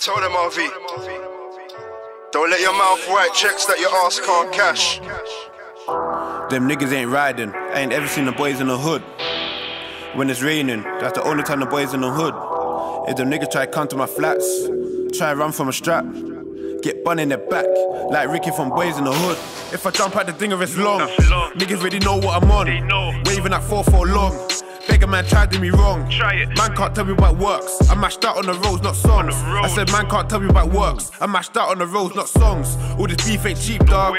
Tell them RV. Don't let your mouth write checks that your ass can't cash. Them niggas ain't riding. I ain't ever seen the boys in the hood. When it's raining, that's the only time the boys in the hood. If them niggas try to come to my flats, try run from a strap, get bun in the back, like Ricky from Boys in the Hood. If I jump out the dinger, it's long. Niggas really know what I'm on. Waving at 4 for long. Beggar man tried to do me wrong. Try it. Man can't tell me what works. I mashed out on the roads, not songs. I said man can't tell me what works. I mashed out on the roads, not songs. All this beef ain't cheap, dog.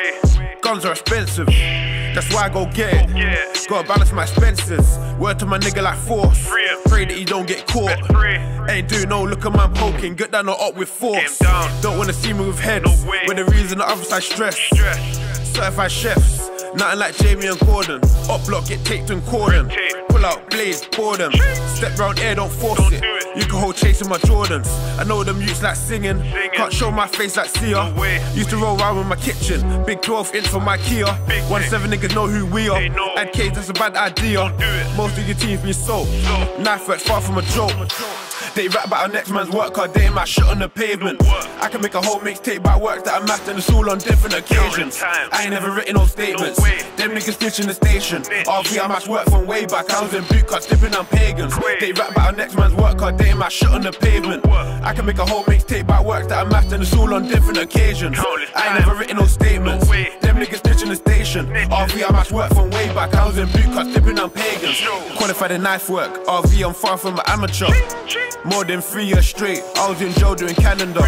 Guns are expensive. That's why I go get it. it. Gotta balance my expenses. Word to my nigga like force. Pray that he don't get caught. Ain't doing no look at man poking. Get down or up with force. Get him down. Don't wanna see me with heads. No way. When the reason the other side stress. Stress. Certified chefs. Nothing like Jamie and Gordon. Up block, get taped and cordon. Pull out blades, pour them. Step round air, don't force Don't it. do it. You can hold chasing my Jordans. I know them youths like singing. Singing. Can't show my face like Sia. No. Used to roll around with my kitchen. Big 12 inch for my Kia. Big One seven niggas know who we are. And K, that's a bad idea. do. Most of your teams be soaked. Soaked. Knife works far from a joke. They rap about our next man's work card, they my shit on the pavement. I can make a whole mixtape about work that I mapped and it's all on different occasions. I ain't never written no statements. No. Them niggas snitching the station. RV, I match work from way back. I was in boot cut, dipping on pagans. They rap about our next man's work card, ain't my shit on the pavement. I can make a whole mixtape about work that I mapped and it's all on different occasions. I ain't never written no statements. Them niggas snitching the station. RV, I match work from way In knife work. RV, I'm far from an amateur. More than three years straight, I was in jail doing calendar.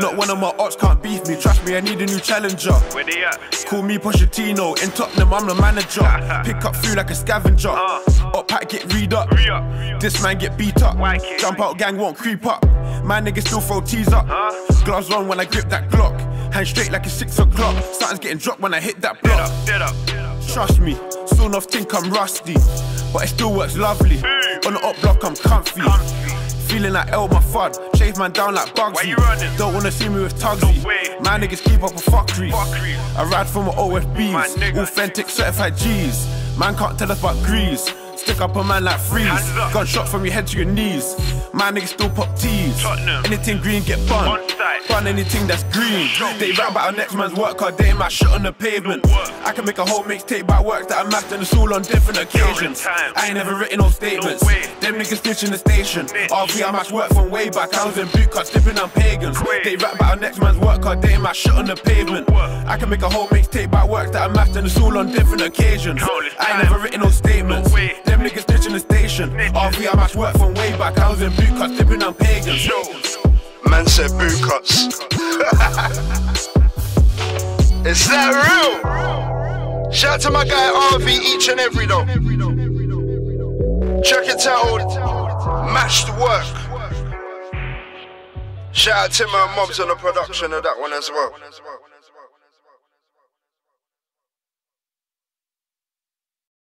Not one of my ops can't beef me. Trust me, I need a new challenger. Where they at? Call me Pochettino. In Tottenham, I'm the manager. Pick up food like a scavenger. Up pack get read up. Uh. This man get beat up. Jump out gang won't creep up. My niggas still throw tees up. Gloves on when I grip that Glock. Hand straight like it's six o'clock. Something's getting dropped when I hit that block. up, dead up. Trust me, soon off think I'm rusty, but it still works lovely. On the up block, I'm comfy. Comfy. Feeling like Elmer Fudd, chase man down like Bugsy. You running? Don't wanna see me with Tugsy. No. My niggas keep up with. Fuckeries. I ride from my OFBs, authentic certified G's. Man can't tell us about grease. Stick up a man like freeze. Gunshot from your head to your knees. My niggas still pop tees. Tottenham. Anything green get site. Bun anything that's green. They rap about our next man's work card, they my shit on the pavement. I can make a whole mixtape about work that I mapped and it's all on different occasions. I ain't never written no statements. Them niggas snitching the station. RV, I match work from way back. I was in boot cuts, dipping on pagans. They rap about our next man's work card, they my shit on the pavement. I can make a whole mixtape about work that I mapped and it's all on different occasions. I ain't never written no statements. Them niggas snitching the station. RV, I match work from way back. I was in boot cuts, dipping on pagans. Shows. Man said boot cuts. Is that real? Shout out to my guy RV each and every though. Check it out. Matched work. Shout out to my Mobz on the production of that one as well.